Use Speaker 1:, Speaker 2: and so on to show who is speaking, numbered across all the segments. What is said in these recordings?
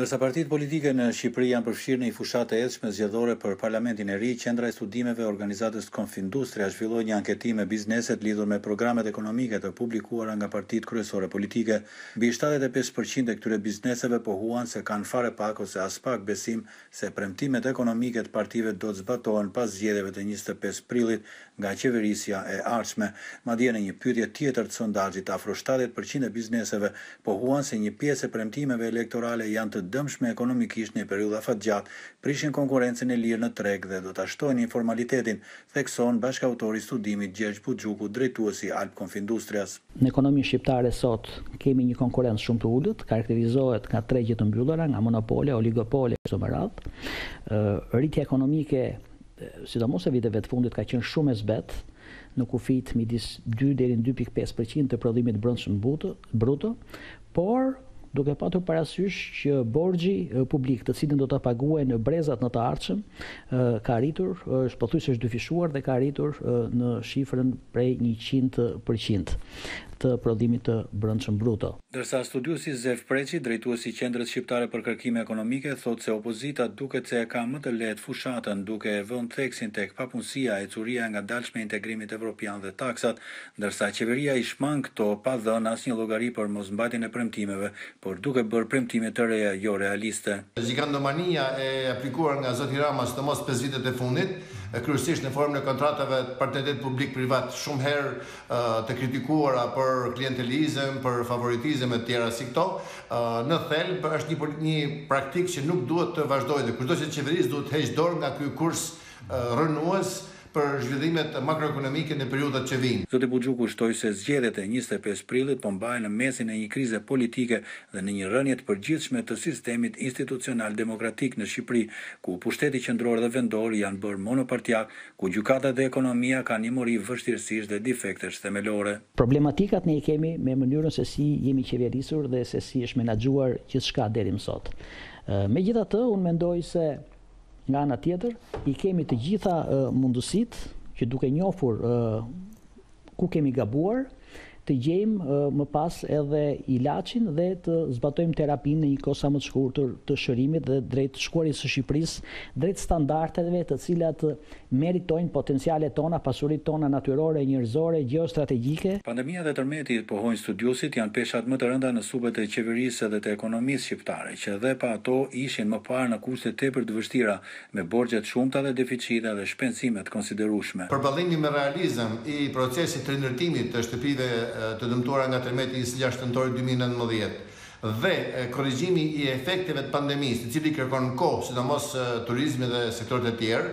Speaker 1: Ndërsa partitë politike në Shqipëri janë përfshirë në një fushatë të ethshme zgjedhore për Parlamentin e ri, Qendra e Studimeve e organizatës Konfindustria zhvilloi një anketim me bizneset lidhur me programet ekonomike të publikuara nga partitë kryesore politike. Mbi shtatëdhjetë e pesë për qind e këtyre bizneseve pohuan se kanë fare pak ose aspak besim se premtimet ekonomike të partive do të zbatohen pas zgjedhjeve të njëzet e pesë prillit nga qeverisja e ardhshme. Madje në një pyetje tjetër të sondazhit, afro shtatëdhjetë për qind e bizneseve pohuan se një pjesë e premtimeve elektorale janë të dëmshme ekonomikisht në periudhë afatgjatë, prishin konkurrencën e lirë në treg dhe do ta shtojnë informalitetin, thekson bashkautori i studimit Gjergj Buxhuku, drejtues i Albkonfindustrias.
Speaker 2: Në ekonominë shqiptare sot kemi një konkurrencë shumë të ulët, karakterizohet nga tregje të mbyllura, nga monopole, oligopole e kështu me radhë. Rritja ekonomike, sidomos e viteve të fundit, ka qenë shumë e zbehtë, në kufijtë midis dy deri në dy pikë pesë për qind të prodhimit të brendshëm bruto, Por, duke patur parasysh që borxhi publik të cilin do ta paguajnë brezat në të ardhshëm ka arritur, është pothuajse është dyfishuar dhe ka arritur në shifrën prej njëqind për qind të prodhimit të brendshëm bruto.
Speaker 1: Ndërsa studiuesi Zef Preçi, drejtues i Qendrës Shqiptare për Kërkime Ekonomike, thotë se opozita duket se e ka më të lehtë fushatën, duke e vënë theksin tek papunësia, ecuria e ngadalshme e integrimit evropian dhe taksat, Ndërsa qeveria i shmang këto pa dhënë asnjë llogari për mosmbajtjen e premtimeve, por duke bërë premtime të reja jo realiste.
Speaker 3: Gjigantomania e aplikuar nga zoti Rama sidomos pesë vitet e fundit, kryesisht në formën e kontratave partneritet publik-privat shumë herë të kritikuara për klientelizëm, për favoritizëm e të tjera si këto, në thelb është një një praktikë që nuk duhet të vazhdojë dhe kushdo që qeverisë duhet të heqë dorë nga ky kurs rrënues për zhvillimet makroekonomike në periudhat që vijnë.
Speaker 1: Zoti Buxhuku shtoi se zgjedhjet e njëzet e pesë prillit po mbahen në mesin e një krize politike dhe në një rënie të përgjithshme të sistemit institucional demokratik në Shqipëri, ku pushteti qendror dhe vendor janë bërë monopartiakë, ku gjykatat dhe ekonomia kanë një mori vështirësish dhe defektesh themelore.
Speaker 2: Problematikat ne i kemi me mënyrën se si jemi qeverisur dhe se si është menaxhuar gjithçka deri më sot. Megjithatë, unë mendoj se. Nga ana tjetër, i kemi të gjitha mundësitë që duke njofur ku kemi gabuar, të gjejmë më pas edhe ilaçin dhe të zbatojmë terapinë në një kohë sa më të shkurtër të shërimit dhe drejt shkuarjes së Shqipërisë drejt standardeve të cilat meritojnë potencialet tona, pasuritë tona natyrore, njerëzore, gjeostrategjike,
Speaker 1: Pandemia dhe tërmeti, pohojnë studiuesit, janë peshat më të rënda në supet e qeverisë dhe të ekonomisë shqiptare, që edhe pa ato ishin më parë në kushte tepër të vështira, me borxhe të shumta dhe deficite dhe shpenzime të konsiderueshme.
Speaker 3: Përballimi me realizëm i procesit të rindërtimit të shtëpive të dëmtuara nga tërmeti i njëzet e gjashtë nëntorit dy mijë e nëntëmbëdhjetë, dhe korrigjimi i efekteve të pandemisë, i cili kërkon kohë, sidomos turizmi dhe sektorët e tjerë,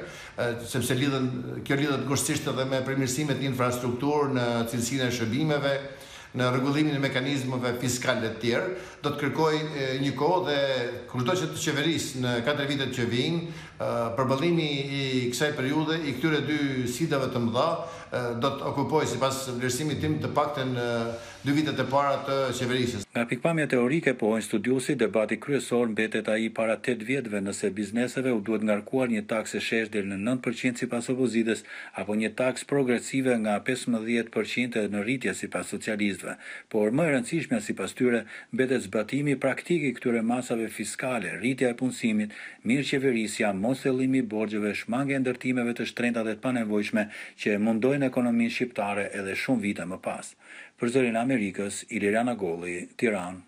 Speaker 3: sepse lidhen, kjo lidhet ngushtësisht edhe me përmirësimet në infrastrukturë, në cilësinë e shërbimeve, në rregullimin e mekanizmave fiskale e të tjerë, do të kërkojë një kohë dhe kushdo që të qeverisë në katër vitet që vijnë, përballimi i kësaj periudhe, i këtyre dy sfidave të mëdha, do të okupojë, sipas vlerësimit tim, të paktën dy vitet e para të qeverisjes.
Speaker 1: Nga pikëpamja teorike, pohojnë studiuesit, debati kryesor mbetet ai i para tetë vjetëve, nëse bizneseve u duhet ngarkuar një taksë e sheshtë deri në nëntë për qind sipas opozitës, apo një taksë progresive nga pesëmbëdhjetë për qind e në rritje sipas socialistëve. Por, më e rëndësishmja sipas tyre, mbetet zbatimi praktik i këtyre masave fiskale, rritja e punësimit, mirëqeverisja, mosthellimi i borxheve, shmangja e ndërtimeve të shtrenjta dhe të panevojshme, që e mundojnë ekonominë shqiptare edhe shumë vite më pas. Për Zërin e Amerikës, Ilirian Agolli, Tiranë.